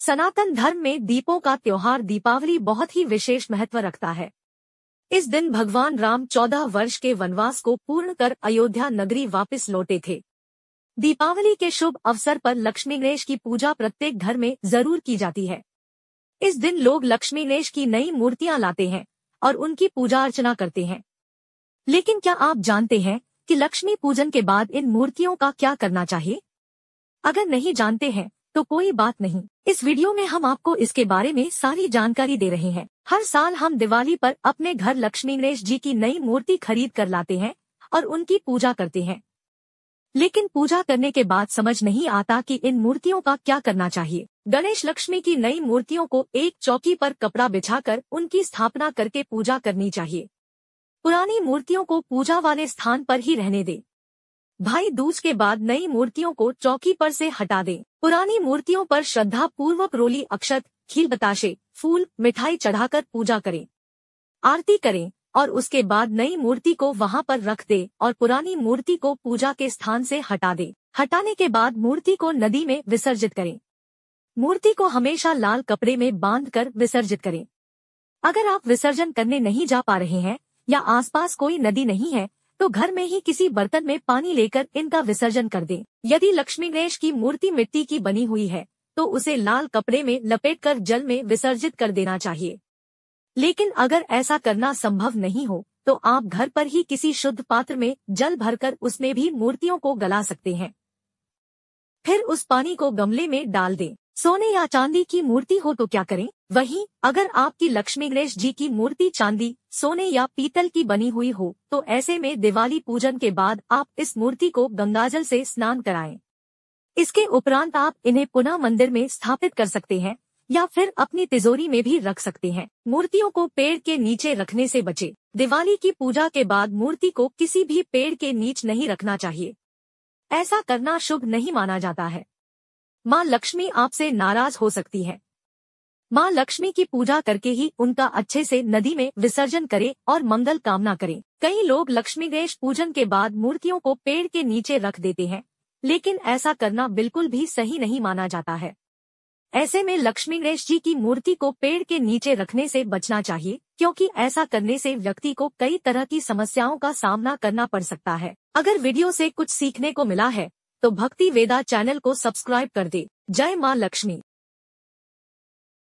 सनातन धर्म में दीपों का त्योहार दीपावली बहुत ही विशेष महत्व रखता है। इस दिन भगवान राम चौदह वर्ष के वनवास को पूर्ण कर अयोध्या नगरी वापस लौटे थे। दीपावली के शुभ अवसर पर लक्ष्मी गणेश की पूजा प्रत्येक घर में ज़रूर की जाती है। इस दिन लोग लक्ष्मी गणेश की नई मूर्तियाँ लाते हैं और उनकी पूजा अर्चना करते हैं। लेकिन क्या आप जानते हैं कि लक्ष्मी पूजन के बाद इन मूर्तियों का क्या करना चाहिए? अगर नहीं जानते हैं तो कोई बात नहीं। इस वीडियो में हम आपको इसके बारे में सारी जानकारी दे रहे हैं। हर साल हम दिवाली पर अपने घर लक्ष्मी गणेश जी की नई मूर्ति खरीद कर लाते हैं और उनकी पूजा करते हैं। लेकिन पूजा करने के बाद समझ नहीं आता कि इन मूर्तियों का क्या करना चाहिए। गणेश लक्ष्मी की नई मूर्तियों को एक चौकी पर कपड़ा बिछाकर उनकी स्थापना करके पूजा करनी चाहिए। पुरानी मूर्तियों को पूजा वाले स्थान पर ही रहने दे। भाई दूज के बाद नई मूर्तियों को चौकी पर से हटा दें। पुरानी मूर्तियों पर श्रद्धा पूर्वक रोली अक्षत, खील बताशे, फूल, मिठाई चढ़ाकर पूजा करें। आरती करें और उसके बाद नई मूर्ति को वहाँ पर रख दे और पुरानी मूर्ति को पूजा के स्थान से हटा दे। हटाने के बाद मूर्ति को नदी में विसर्जित करें। मूर्ति को हमेशा लाल कपड़े में बाँध कर विसर्जित करें। अगर आप विसर्जन करने नहीं जा पा रहे हैं या आसपास कोई नदी नहीं है तो घर में ही किसी बर्तन में पानी लेकर इनका विसर्जन कर दें। यदि लक्ष्मी गणेश की मूर्ति मिट्टी की बनी हुई है तो उसे लाल कपड़े में लपेटकर जल में विसर्जित कर देना चाहिए। लेकिन अगर ऐसा करना संभव नहीं हो तो आप घर पर ही किसी शुद्ध पात्र में जल भरकर उसमें भी मूर्तियों को गला सकते हैं। फिर उस पानी को गमले में डाल दें। सोने या चांदी की मूर्ति हो तो क्या करें? वहीं, अगर आपकी लक्ष्मी गणेश जी की मूर्ति चांदी, सोने या पीतल की बनी हुई हो तो ऐसे में दिवाली पूजन के बाद आप इस मूर्ति को गंगाजल से स्नान कराएँ। इसके उपरांत आप इन्हें पुनः मंदिर में स्थापित कर सकते हैं, या फिर अपनी तिजोरी में भी रख सकते हैं। मूर्तियों को पेड़ के नीचे रखने से बचे। दिवाली की पूजा के बाद मूर्ति को किसी भी पेड़ के नीच नहीं रखना चाहिए। ऐसा करना शुभ नहीं माना जाता है। माँ लक्ष्मी आपसे नाराज़ हो सकती है। माँ लक्ष्मी की पूजा करके ही उनका अच्छे से नदी में विसर्जन करें और मंगल कामना करें। कई लोग लक्ष्मी गणेश पूजन के बाद मूर्तियों को पेड़ के नीचे रख देते हैं, लेकिन ऐसा करना बिल्कुल भी सही नहीं माना जाता है। ऐसे में लक्ष्मी गणेश जी की मूर्ति को पेड़ के नीचे रखने से बचना चाहिए, क्योंकि ऐसा करने से व्यक्ति को कई तरह की समस्याओं का सामना करना पड़ सकता है। अगर वीडियो से कुछ सीखने को मिला है तो भक्ति वेदा चैनल को सब्सक्राइब कर दे। जय माँ लक्ष्मी।